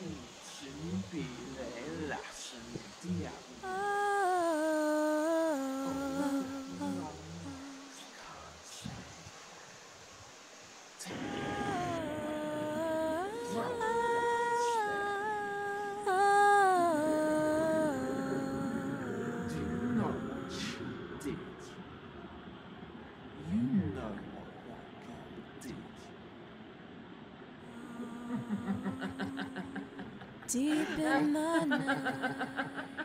请别来拉伸掉。You Deep in the night.